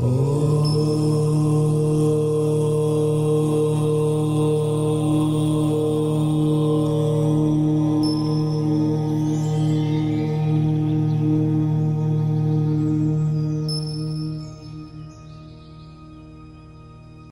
Oh.